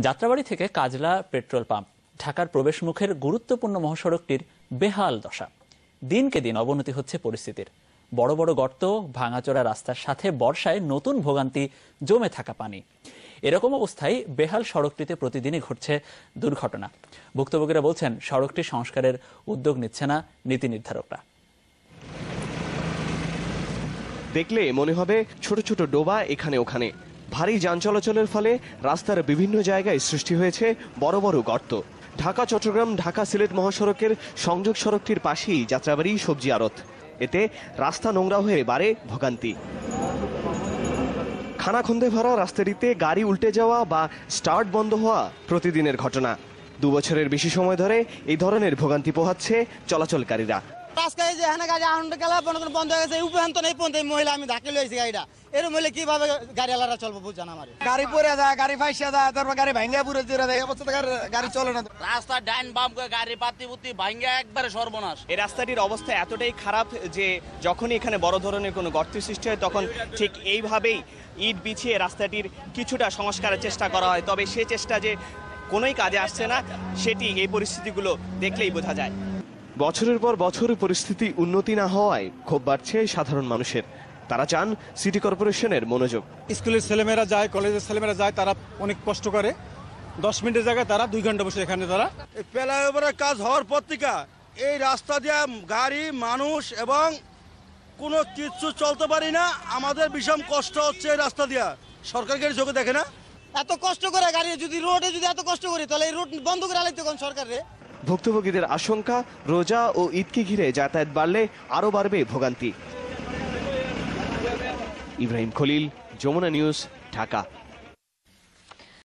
যাত্রাবাড়ি থেকে Kajla petrol pump, ঢাকার প্রবেশমুখের গুরুত্বপূর্ণ মহাসড়কটির বেহাল দশা। দিনকে দিন অবনতি হচ্ছে পরিস্থিতির। বড় বড় গর্ত, ভাঙাচোরা রাস্তার সাথে বর্ষায় নতুন ভোগান্তি জমে থাকা পানি। এরকম অবস্থায় বেহাল সড়কটিতে প্রতিদিনই ঘটছে দুর্ঘটনা। ভুক্তভোগীরা বলছেন, সড়কটি সংস্কারের উদ্যোগ নিচ্ছে না নীতি নির্ধারকরা। দেখলে মনে হবে ছোট ছোট ডোবা এখানে ওখানে। ভারী যান চলাচলের ফলে রাস্তার বিভিন্ন জায়গায় সৃষ্টি হয়েছে বড় বড় গর্ত। ঢাকা, চট্টগ্রাম, ঢাকা সিলেট মহাসড়কের সংযোগ সড়কটির পাশেই যাত্রাবাড়ি সবজি আড়ত। এতে রাস্তা নোংরা হয়ে বাড়ে ভোগান্তি। খানাখন্দে ভরা রাস্তাটিতে গাড়ি উল্টে যাওয়া বা স্টার্ট বন্ধ হওয়া প্রতিদিনের ঘটনা। দু বছরের বেশি সময় ধরে এই ধরনের ভোগান্তি পোহাচ্ছে চলাচলকারীরা। রাস্তায় যে হ্যাঁ গাড়ি আনন্দ গেলে মনে করেন বন্ধ হয়ে গেছে। উপহান্ত নেই পর্যন্ত এই মহিলা আমি লইছি গাড়িটা। এরকম কীভাবে চলবো বুঝছেন আমার? গাড়ি পরে যায় গাড়ি ফাইসা যায় তারপর গাড়ি ভাঙ্গা পুরো দিয়ে দেয় অবস্থা গাড়ি চলে না। রাস্তা ডাইন বাম করে গাড়ি পাতি পুতি ভাঙ্গা একবারে সর্বনাশ। এই রাস্তাটির অবস্থা এতটাই খারাপ যে যখনই এখানে বড় ধরনের কোনো গর্ত সৃষ্টি হয় তখন ঠিক এইভাবেই ইট বিছিয়ে রাস্তাটির কিছুটা সংস্কারের চেষ্টা করা হয়। তবে সে চেষ্টা যে কোনোই কাজে আসছে না সেটি এই পরিস্থিতিগুলো দেখলেই বোঝা যায়। বছরের পর বছর পরিস্থিতি উন্নতি না হওয়ায় ক্ষোভ বাড়ছে সাধারণ মানুষের। তারা চান সিটি কর্পোরেশনের মনোযোগ। স্কুলের ছেলেমেয়েরা যায় কলেজের ছেলেমেয়েরা যায় তারা অনেক কষ্ট করে। দশ মিনিটের জায়গায় তারা দুই ঘণ্টা বসে এখানে তারা। ফ্লাইওভারের কাজ হওয়ার পত্রিকা এই রাস্তা দিয়ে গাড়ি মানুষ এবং কোনো কিছু চলতে পারি না আমাদের ভীষণ কষ্ট হচ্ছে এই রাস্তা দিয়া। সরকার গাড়ি চোখে দেখে না? এত কষ্ট করে গাড়ি যদি রোডে যদি এত কষ্ট করি তাহলে এই রোড বন্ধ করে আলাইতে কোন সরকার রে? ভুক্তভোগীদের আশঙ্কা, রোজা ও ঈদকে ঘিরে যাতায়াত বাড়লে আরও বাড়বে ভোগান্তি। ইব্রাহিম খলিল, যমুনা নিউজ, ঢাকা।